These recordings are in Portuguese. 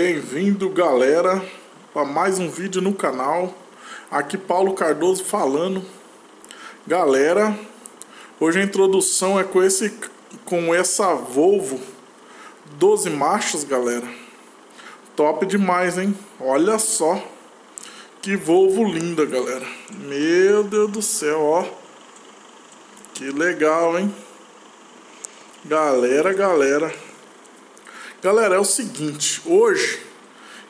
Bem-vindo, galera, para mais um vídeo no canal. Aqui Paulo Cardoso falando. Galera, hoje a introdução é com esse com essa Volvo 12 marchas, galera. Top demais, hein? Olha só que Volvo linda, galera. Meu Deus do céu, ó. Que legal, hein? Galera, galera. Galera, é o seguinte, hoje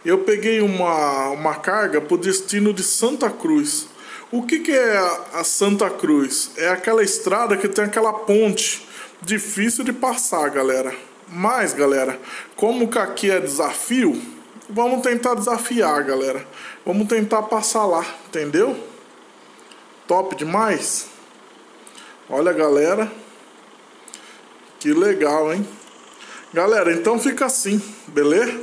eu peguei uma, uma carga para o destino de Santa Cruz. O que, que é a Santa Cruz? É aquela estrada que tem aquela ponte difícil de passar, galera. Mas, galera, como que aqui é desafio, vamos tentar desafiar, galera. Vamos tentar passar lá, entendeu? Top demais? Olha, galera. Que legal, hein? Galera, então fica assim, beleza?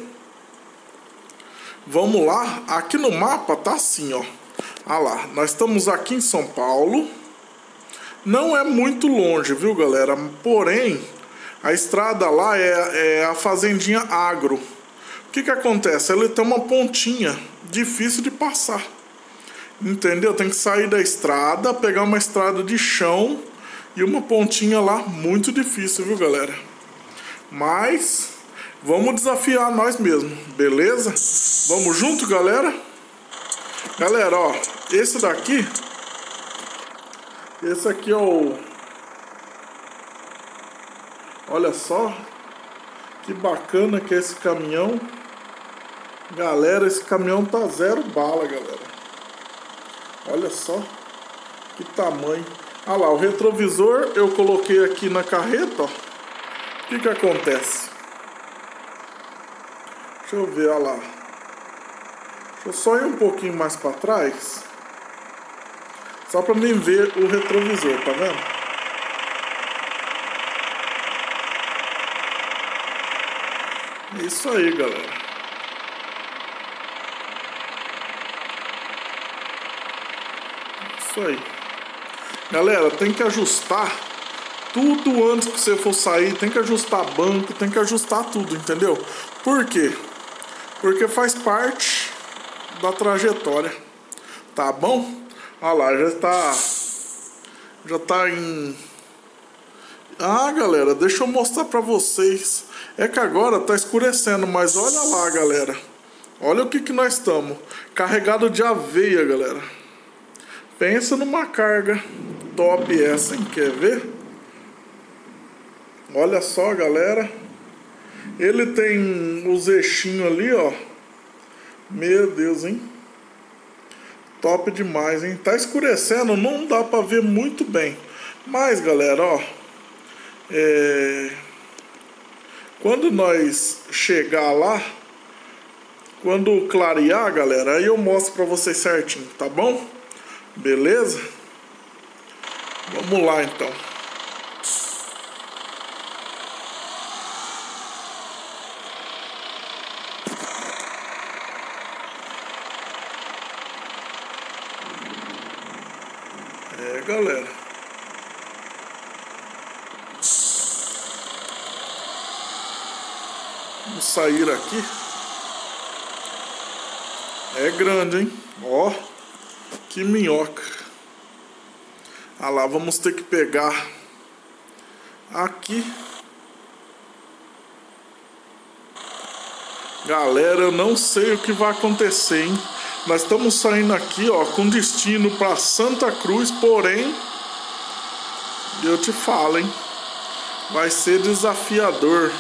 Vamos lá, aqui no mapa tá assim, ó. Ah lá, nós estamos aqui em São Paulo. Não é muito longe, viu, galera? Porém, a estrada lá é, é a fazendinha agro. O que que acontece? Ela tem uma pontinha difícil de passar. Entendeu? Tem que sair da estrada, pegar uma estrada de chão e uma pontinha lá muito difícil, viu, galera? Mas vamos desafiar nós mesmos, beleza? Vamos junto, galera? Galera, ó, esse daqui esse aqui é o Olha só que bacana que é esse caminhão. Galera, esse caminhão tá zero bala, galera. Olha só que tamanho. Ah lá, o retrovisor eu coloquei aqui na carreta, ó. O que que acontece? Deixa eu ver, olha lá. Deixa eu só ir um pouquinho mais para trás. Só para mim ver o retrovisor, tá vendo? Isso aí, galera. Isso aí. Galera, tem que ajustar tudo antes que você for sair, tem que ajustar banco, tem que ajustar tudo, entendeu? Por quê? Porque faz parte da trajetória. Tá bom? Olha lá, já está já tá em Ah, galera, deixa eu mostrar para vocês. É que agora tá escurecendo, mas olha lá, galera. Olha o que que nós estamos. Carregado de aveia, galera. Pensa numa carga top essa, hein? Quer ver? Olha só, galera. Ele tem os eixinhos ali, ó. Meu Deus, hein? Top demais, hein? Tá escurecendo, não dá pra ver muito bem. Mas, galera, ó. É... Quando nós chegar lá, quando clarear, galera, aí eu mostro pra vocês certinho, tá bom? Beleza? Vamos lá, então. É, galera. Vamos sair aqui. É grande, hein? Ó, que minhoca. Ah lá, vamos ter que pegar aqui. Galera, eu não sei o que vai acontecer, hein? Nós estamos saindo aqui, ó, com destino para Santa Cruz, porém, eu te falo, hein? Vai ser desafiador.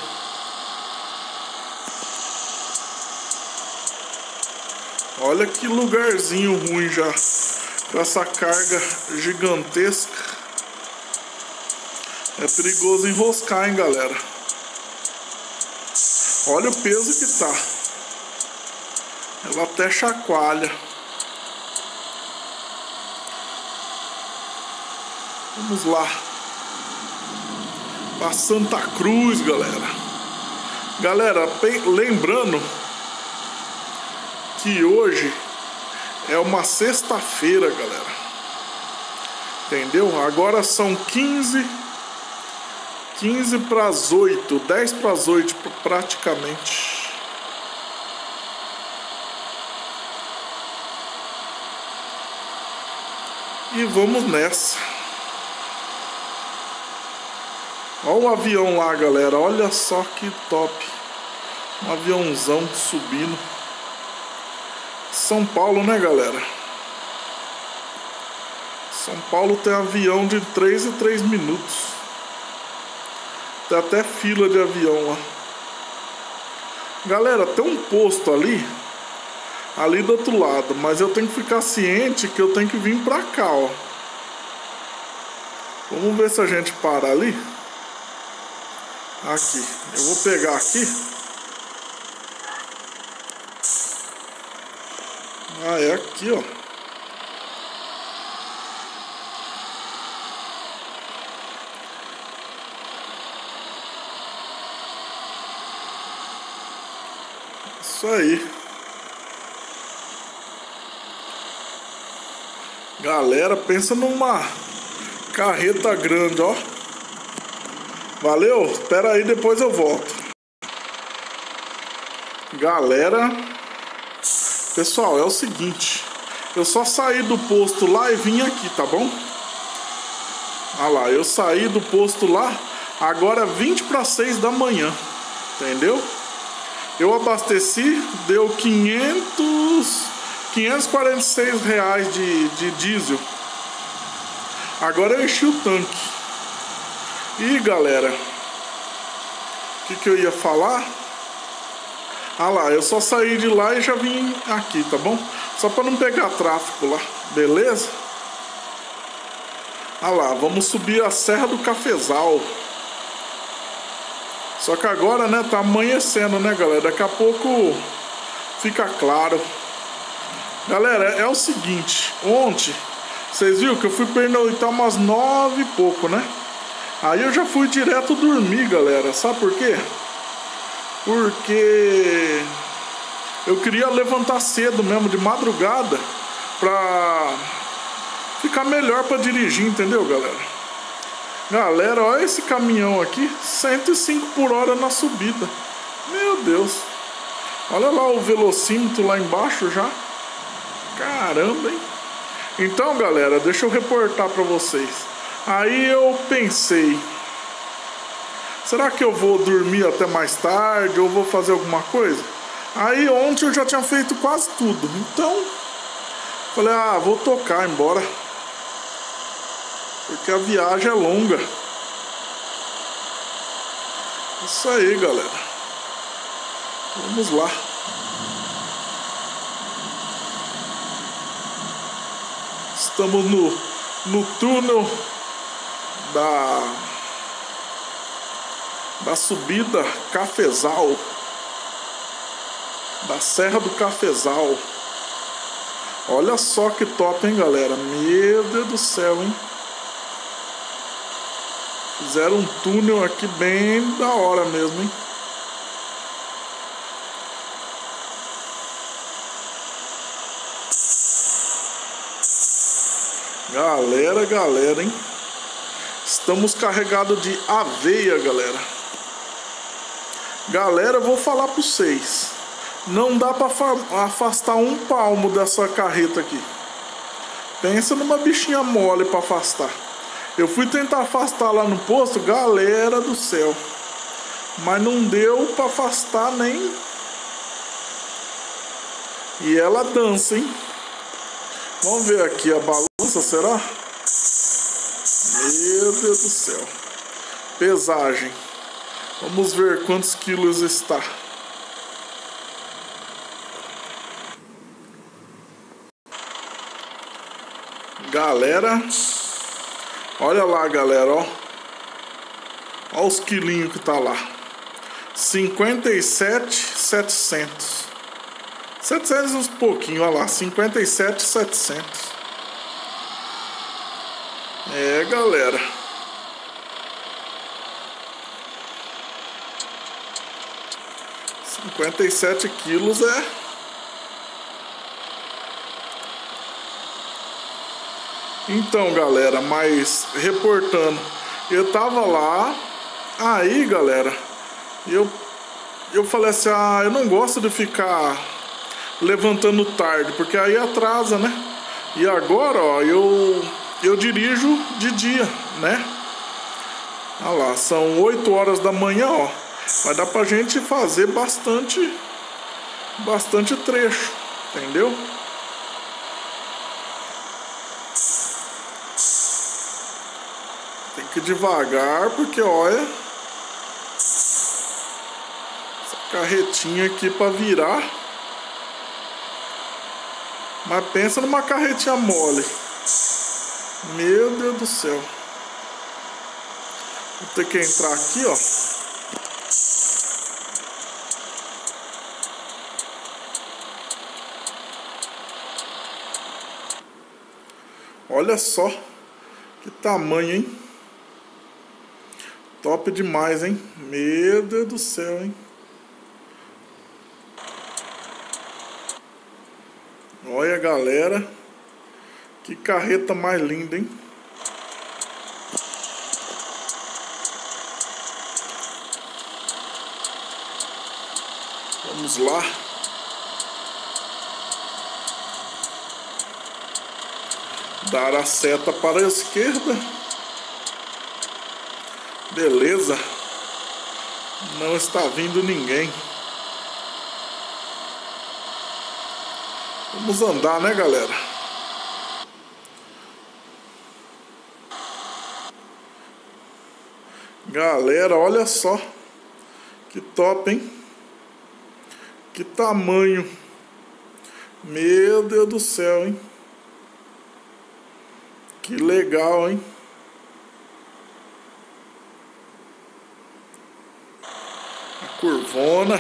Olha que lugarzinho ruim já. Com essa carga gigantesca. É perigoso enroscar, hein, galera? Olha o peso que tá. Ela até chacoalha. Vamos lá. Pra Santa Cruz, galera. Galera, lembrando que hoje é uma sexta-feira, galera. Entendeu? Agora são 15 15 para as 8, 10 para as 8 praticamente. E vamos nessa. Olha o avião lá, galera. Olha só que top. Um aviãozão subindo. São Paulo, né, galera? São Paulo tem avião de 3 e 3 minutos. Tem até fila de avião lá. Galera, tem um posto ali. Ali do outro lado. Mas eu tenho que ficar ciente que eu tenho que vir pra cá, ó. Vamos ver se a gente para ali. Aqui. Eu vou pegar aqui. Ah, é aqui, ó. Isso aí. Galera, pensa numa carreta grande, ó. Valeu? Espera aí, depois eu volto. Galera, pessoal, é o seguinte. Eu só saí do posto lá e vim aqui, tá bom? Olha lá, eu saí do posto lá, agora 20 para 6 da manhã. Entendeu? Eu abasteci, deu 500, 546 reais de, de diesel. Agora eu enchi o tanque. E galera, o que, que eu ia falar? Ah lá, eu só saí de lá e já vim aqui, tá bom? Só para não pegar tráfego lá, beleza? Ah lá, vamos subir a Serra do Cafezal. Só que agora, né, tá amanhecendo, né, galera? Daqui a pouco fica claro. Galera, é o seguinte, ontem, vocês viram que eu fui pernoitar umas nove e pouco, né? Aí eu já fui direto dormir, galera. Sabe por quê? Porque eu queria levantar cedo mesmo, de madrugada, pra ficar melhor pra dirigir, entendeu, galera? Galera, olha esse caminhão aqui, 105 por hora na subida. Meu Deus. Olha lá o velocímetro lá embaixo já. Caramba, hein? Então, galera, deixa eu reportar para vocês. Aí eu pensei, será que eu vou dormir até mais tarde ou vou fazer alguma coisa? Aí ontem eu já tinha feito quase tudo. Então, falei, ah, vou tocar embora. Porque a viagem é longa. Isso aí, galera. Vamos lá. Estamos no, no túnel da, da subida Cafezal. Da Serra do Cafezal. Olha só que top, hein, galera? Meu Deus do céu, hein? Fizeram um túnel aqui bem da hora mesmo, hein? Galera, galera, hein? Estamos carregados de aveia, galera. Galera, vou falar para vocês. Não dá para afastar um palmo dessa carreta aqui. Pensa numa bichinha mole para afastar. Eu fui tentar afastar lá no posto, galera do céu. Mas não deu para afastar nem. E ela dança, hein? Vamos ver aqui a balança, será? Meu Deus do céu. Pesagem. Vamos ver quantos quilos está. Galera, Olha lá, galera, ó. Olha os quilinhos que tá lá. 57,700. 700 uns pouquinho, olha lá. 57,700. É, galera. Cinquenta e sete quilos é Então, galera, mas reportando, eu tava lá, aí, galera, eu eu falei assim: "Ah, eu não gosto de ficar levantando tarde, porque aí atrasa, né?" E agora, ó, eu eu dirijo de dia, né? Olha lá, são 8 horas da manhã, ó. Vai dar pra gente fazer bastante, bastante trecho, entendeu? Tem que ir devagar, porque olha... Essa carretinha aqui pra virar... Mas pensa numa carretinha mole. Meu Deus do céu. Vou ter que entrar aqui, ó. Olha só que tamanho, hein? Top demais, hein? Meu Deus do céu, hein? Olha, galera. Que carreta mais linda, hein? Vamos lá. Dar a seta para a esquerda. Beleza. Não está vindo ninguém. Vamos andar, né, galera? Galera, olha só. Que top, hein? Que tamanho. Meu Deus do céu, hein? Que legal, hein? A curvona.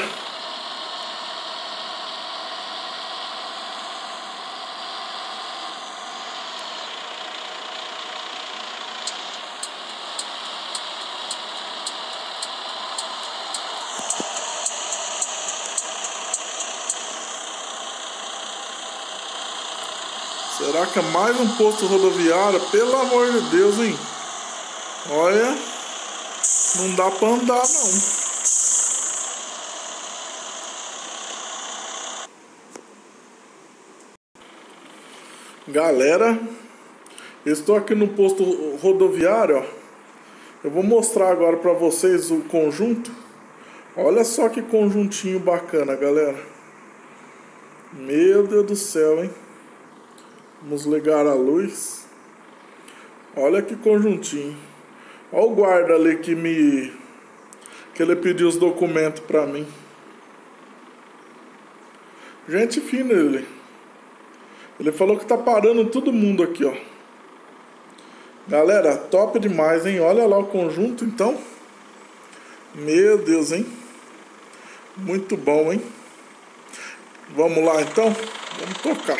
É mais um posto rodoviário? Pelo amor de Deus, hein? Olha, não dá pra andar não. Galera, estou aqui no posto rodoviário, ó. Eu vou mostrar agora para vocês o conjunto. Olha só que conjuntinho bacana, galera. Meu Deus do céu, hein? Vamos ligar a luz. Olha que conjuntinho. Olha o guarda ali que me. que ele pediu os documentos pra mim. Gente fina ele. Ele falou que tá parando todo mundo aqui, ó. Galera, top demais, hein? Olha lá o conjunto, então. Meu Deus, hein? Muito bom, hein? Vamos lá, então? Vamos tocar.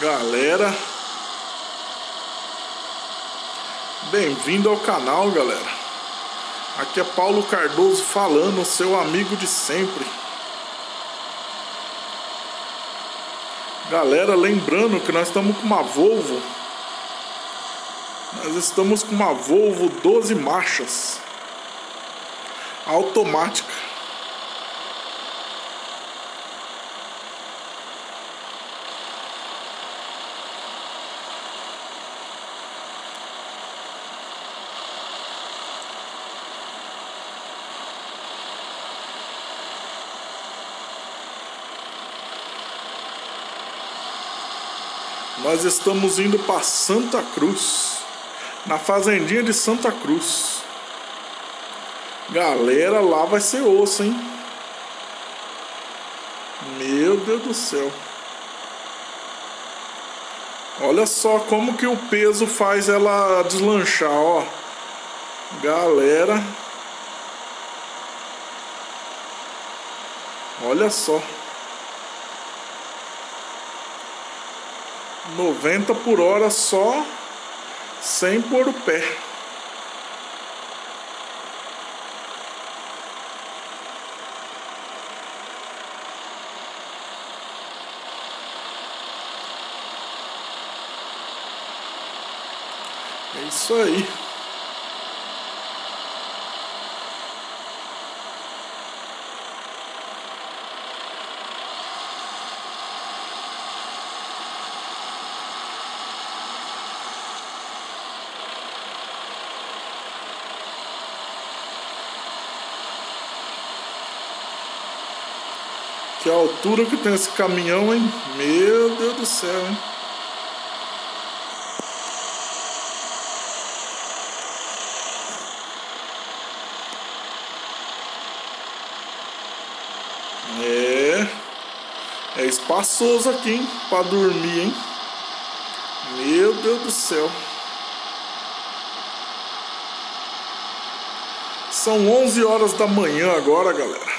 Galera, bem-vindo ao canal, galera. Aqui é Paulo Cardoso falando, seu amigo de sempre. Galera, lembrando que nós estamos com uma Volvo. Nós estamos com uma Volvo 12 marchas automática. Nós estamos indo para Santa Cruz, na fazendinha de Santa Cruz. Galera, lá vai ser osso, hein? Meu Deus do céu. Olha só como que o peso faz ela deslanchar, ó. Galera. Olha só. 90 por hora só, sem pôr o pé. É isso aí. Que altura que tem esse caminhão, hein? Meu Deus do céu, hein? É. É espaçoso aqui, hein? Pra dormir, hein? Meu Deus do céu. São 11 horas da manhã agora, galera.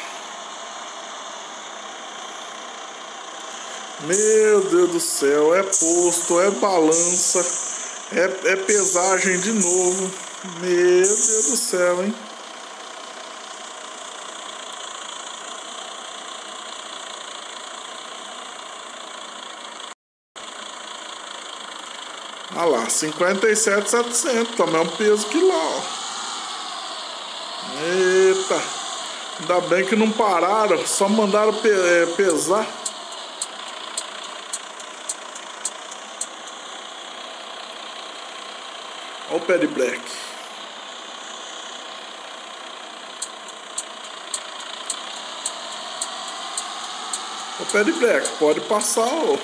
Meu Deus do céu, é posto, é balança, é, é pesagem de novo. Meu Deus do céu, hein? Olha lá, 57,700, também é um peso que lá, ó. Eita, ainda bem que não pararam, só mandaram é, pesar. De black. O de black, pode passar, ó.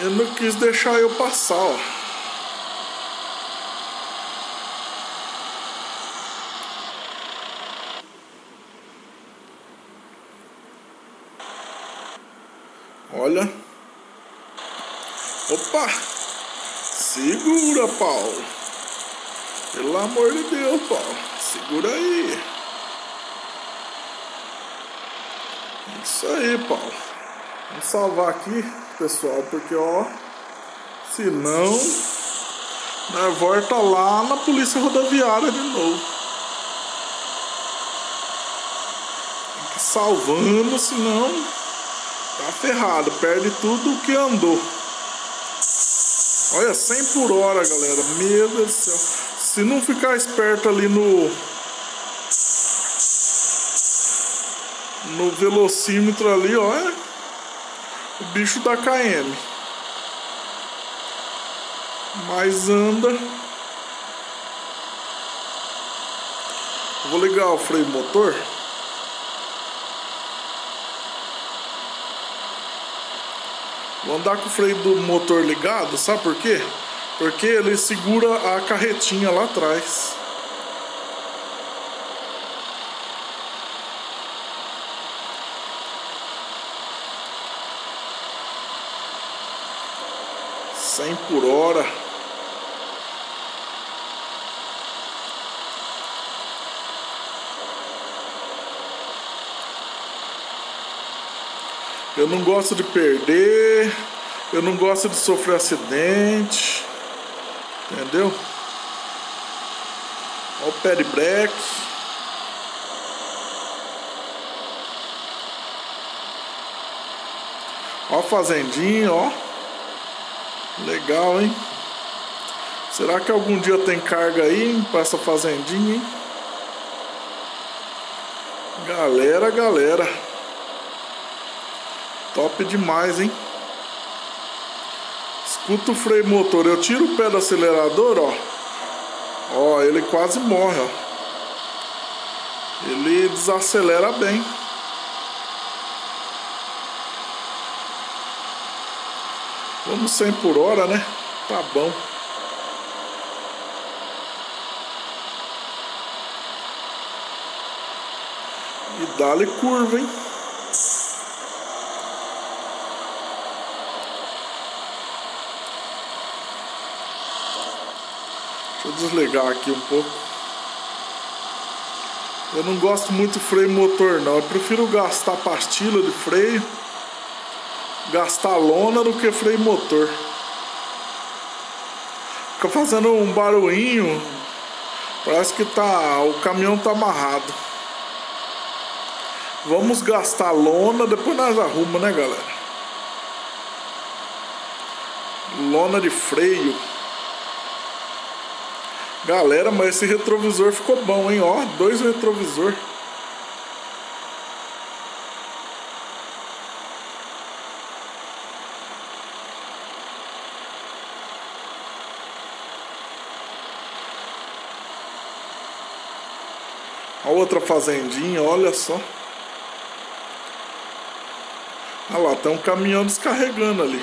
Ele não quis deixar eu passar, ó. Olha. Segura, Paulo. Pelo amor de Deus, Paulo. Segura aí. Isso aí, Paulo. Vamos salvar aqui, pessoal, porque ó, se não, nós volta lá na polícia rodoviária de novo. Salvando, senão tá ferrado, perde tudo que andou. Olha, 100 por hora, galera. Meu Deus do céu. Se não ficar esperto ali no. No velocímetro ali, olha. O bicho da KM. Mas anda. Vou ligar o freio motor. Vou andar com o freio do motor ligado, sabe por quê? Porque ele segura a carretinha lá atrás. Cem por hora. Eu não gosto de perder. Eu não gosto de sofrer acidente. Entendeu? Olha o pé de break. Olha a fazendinha, ó. Legal, hein? Será que algum dia tem carga aí para essa fazendinha, hein? Galera, galera. Top demais, hein? Escuta o freio motor. Eu tiro o pé do acelerador, ó. Ó, ele quase morre, ó. Ele desacelera bem. Vamos 100 por hora, né? Tá bom. E dá-lhe curva, hein? Desligar aqui um pouco. Eu não gosto muito freio motor não. Eu prefiro gastar pastilha de freio, gastar lona do que freio motor. Fica fazendo um barulhinho. Parece que tá. O caminhão tá amarrado. Vamos gastar lona, depois nós arrumamos, né galera? lona de freio. Galera, mas esse retrovisor ficou bom, hein? Ó, dois retrovisor. A outra fazendinha, olha só. Olha lá, tem um caminhão descarregando ali.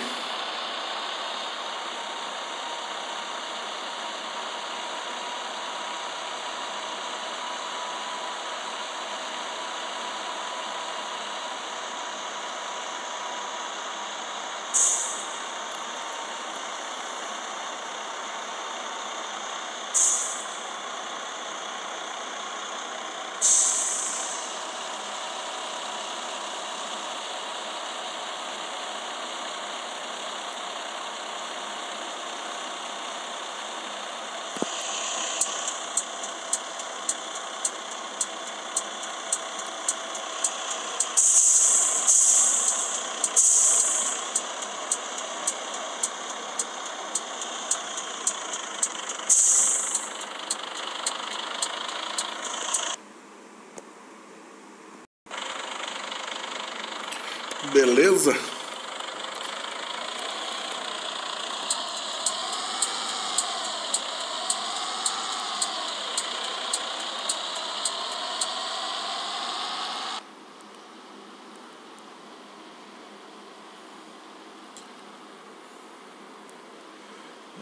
Beleza?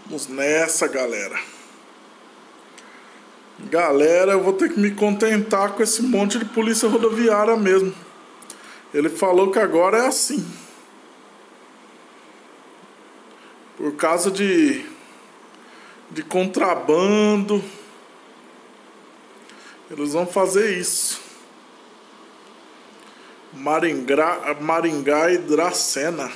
Vamos nessa, galera. Galera, eu vou ter que me contentar com esse monte de polícia rodoviária mesmo. Ele falou que agora é assim. Por causa de de contrabando. Eles vão fazer isso. Maringá, Maringá e Dracena.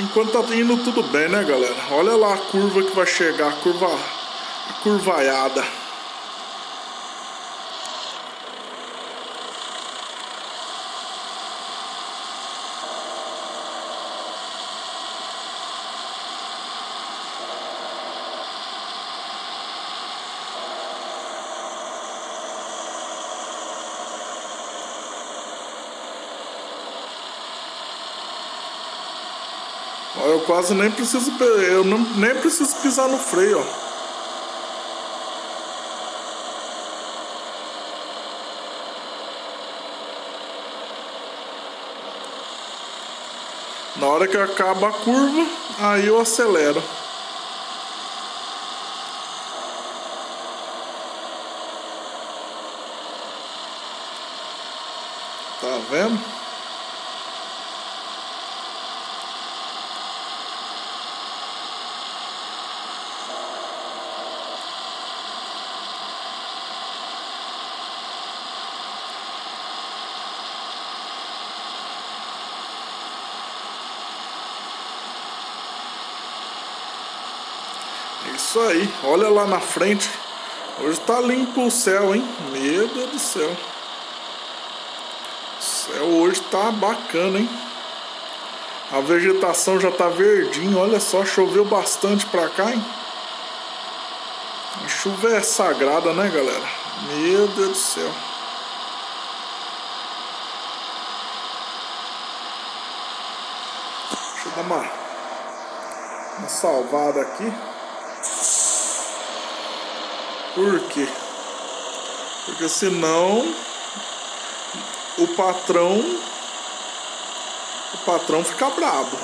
Enquanto tá indo tudo bem, né, galera? Olha lá a curva que vai chegar, a curva a curvaiada. Eu quase nem preciso. Eu não, nem preciso pisar no freio, ó. Na hora que acaba a curva, aí eu acelero. Tá vendo? Isso aí, olha lá na frente. Hoje tá limpo o céu, hein? Meu Deus do céu. O céu hoje tá bacana, hein? A vegetação já tá verdinha, olha só, choveu bastante pra cá, hein? A chuva é sagrada, né, galera? Meu Deus do céu. Deixa eu dar uma, uma salvada aqui. Por quê? Porque senão o patrão o patrão fica brabo.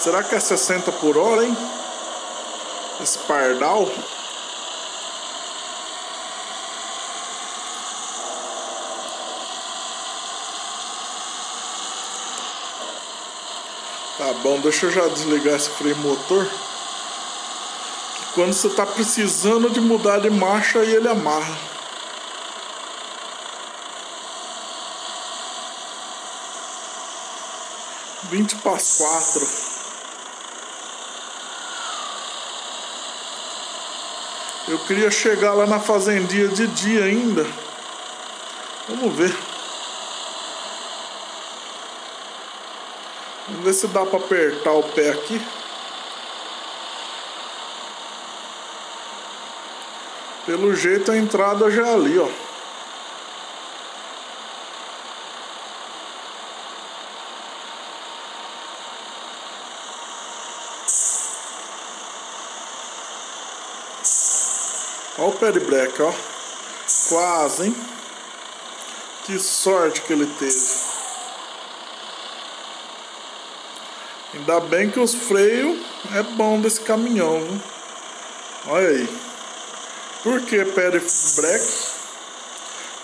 Será que é 60 por hora, hein? Esse pardal. Bom, deixa eu já desligar esse freio motor. Que quando você tá precisando de mudar de marcha, aí ele amarra. 20 para 4. Eu queria chegar lá na fazendinha de dia ainda. Vamos ver. Vamos ver se dá para apertar o pé aqui. Pelo jeito a entrada já é ali, ó. Olha o pé ó. Quase, hein? Que sorte que ele teve. Ainda bem que os freios é bom desse caminhão, viu? Olha aí. Por que pé break?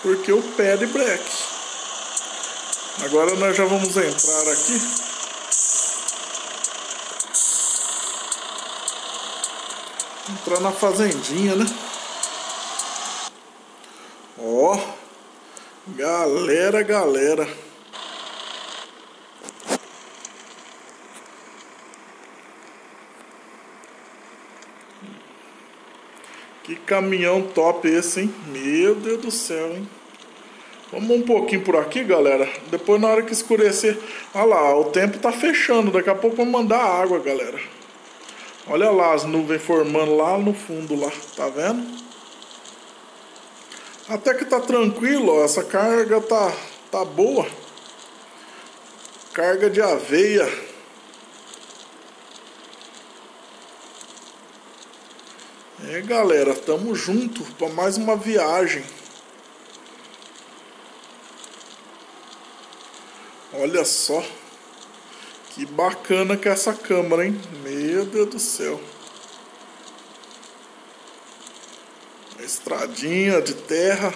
Porque o pé de break. Agora nós já vamos entrar aqui. Entrar na fazendinha, né? Ó. Galera, galera. Que caminhão top esse, hein? Meu Deus do céu, hein? Vamos um pouquinho por aqui, galera. Depois, na hora que escurecer... Olha lá, o tempo tá fechando. Daqui a pouco vamos mandar água, galera. Olha lá as nuvens formando lá no fundo, lá. Tá vendo? Até que tá tranquilo, ó. Essa carga tá, tá boa. Carga de aveia. É galera, tamo junto para mais uma viagem. Olha só que bacana que é essa câmera, hein? Meu Deus do céu. Estradinha de terra.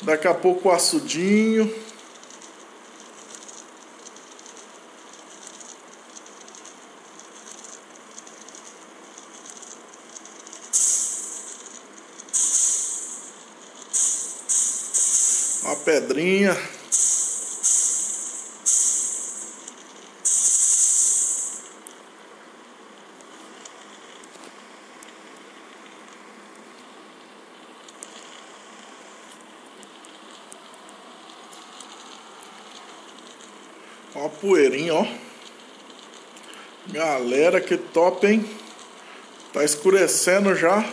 Daqui a pouco o açudinho. Uma pedrinha. Ó a poeirinha, ó. Galera, que top, hein? Tá escurecendo já.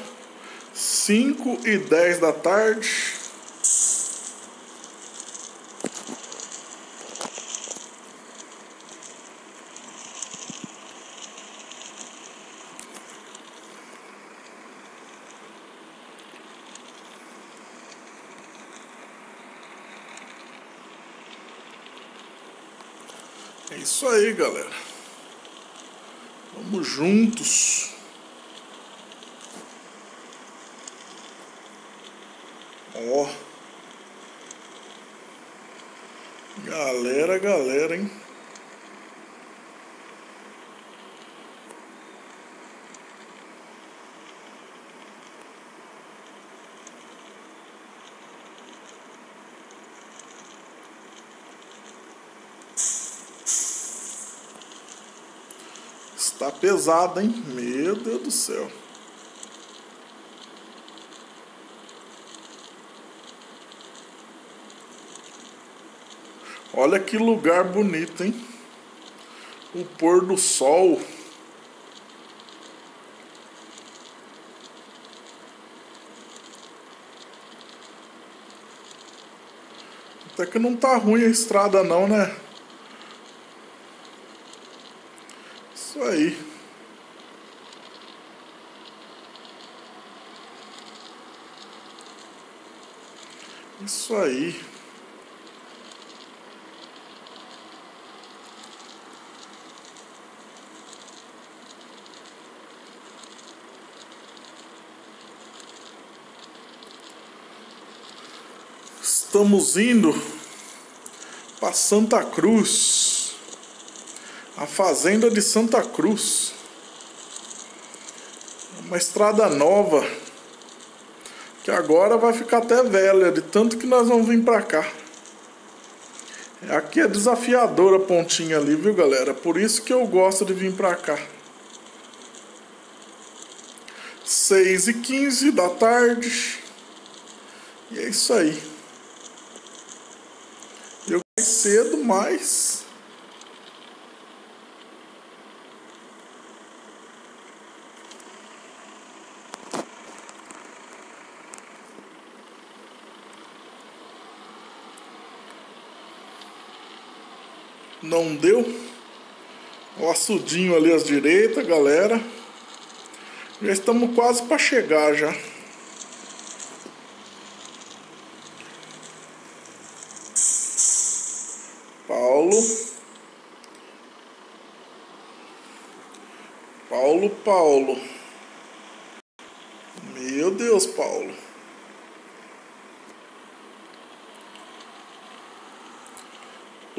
5 e 10 da tarde. É isso aí, galera. Vamos juntos. Ó. Galera, galera, hein? Está pesado, hein? Meu Deus do céu. Olha que lugar bonito, hein? O pôr do sol. Até que não tá ruim a estrada não, né? Aí. Isso aí. Estamos indo para Santa Cruz, a fazenda de Santa Cruz, uma estrada nova que agora vai ficar até velha de tanto que nós vamos vir para cá. Aqui é desafiadora a pontinha ali, viu galera? Por isso que eu gosto de vir pra cá. 6 e 15 da tarde. E é isso aí. Eu cedo, mas não deu. O açudinho ali à direita, galera. Já estamos quase para chegar já. Paulo. Paulo, Paulo. Meu Deus, Paulo.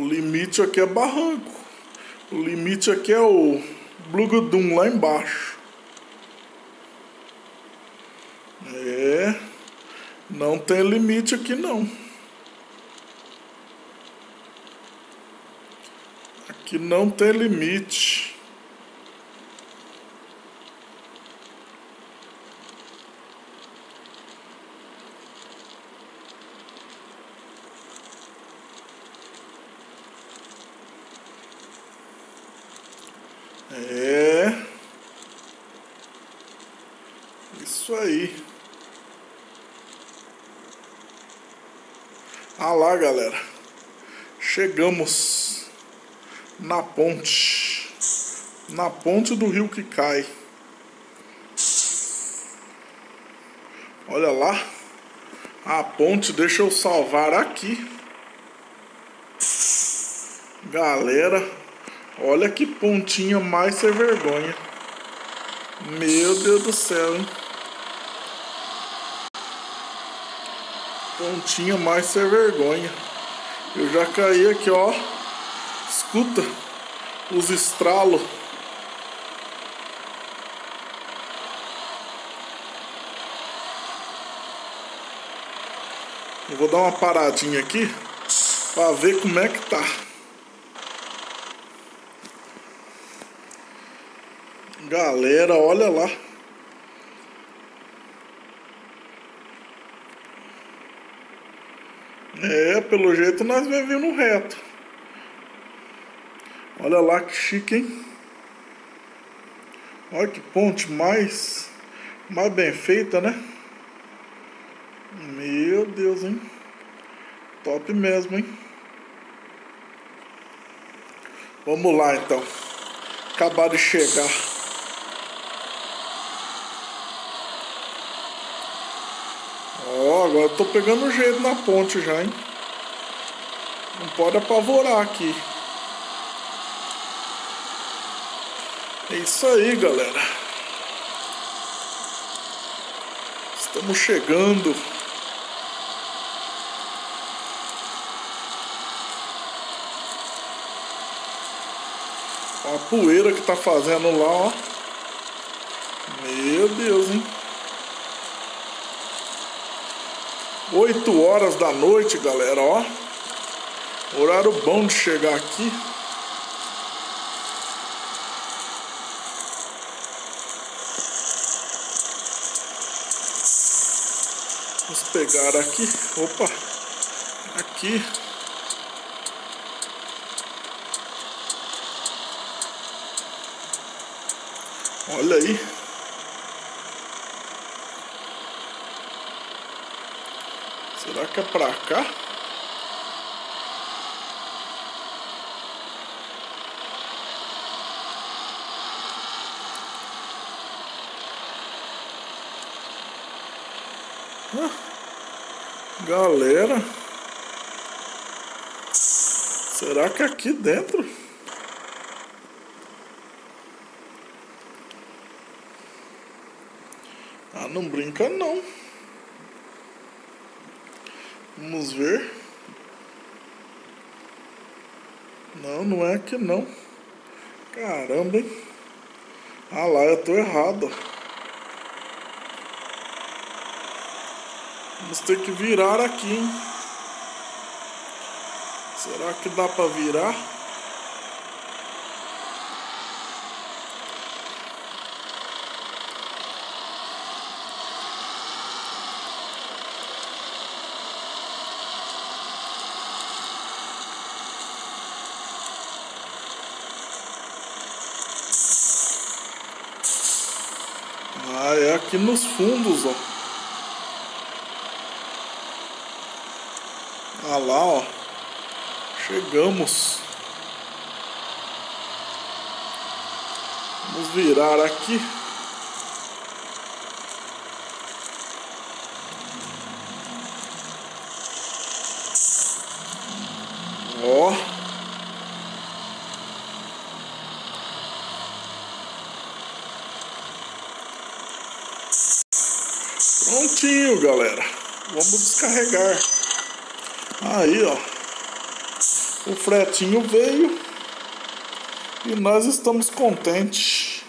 O limite aqui é barranco. O limite aqui é o Blugudum lá embaixo. É. Não tem limite aqui não. Aqui não tem limite. É. Isso aí. Ah lá, galera. Chegamos na ponte. Na ponte do rio que cai. Olha lá. A ponte, deixa eu salvar aqui. Galera, Olha que pontinha mais sem vergonha. Meu Deus do céu, hein? Pontinha mais sem vergonha. Eu já caí aqui, ó. Escuta os estralos. Eu vou dar uma paradinha aqui para ver como é que tá. Galera, olha lá. É, pelo jeito nós vem vindo reto. Olha lá que chique, hein? Olha que ponte mais, mais bem feita, né? Meu Deus, hein? Top mesmo, hein? Vamos lá, então. Acabar de chegar. Ó, agora tô pegando jeito na ponte já, hein? Não pode apavorar aqui. É isso aí, galera. Estamos chegando. A poeira que tá fazendo lá, ó. Meu Deus, hein? 8 horas da noite, galera, ó. Horário bom de chegar aqui. Vamos pegar aqui. Opa. Aqui. Olha aí. É pra cá? Ah, galera, será que é aqui dentro? Ah, não brinca não. Vamos ver. Não, não é aqui não. Caramba, hein? Ah lá, eu tô errado. Vamos ter que virar aqui, hein? Será que dá para virar? Ah, é aqui nos fundos, ó. Ah lá, ó. Chegamos. Vamos virar aqui. Ó. Prontinho, galera. Vamos descarregar. Aí, ó. O fretinho veio. E nós estamos contentes.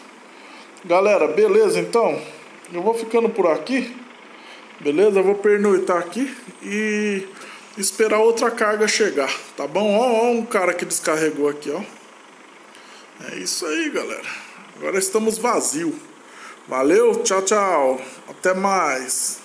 Galera, beleza então? Eu vou ficando por aqui. Beleza? Eu vou pernoitar aqui e esperar outra carga chegar, tá bom? Ó, ó um cara que descarregou aqui, ó. É isso aí, galera. Agora estamos vazio. Valeu, tchau, tchau. Até mais.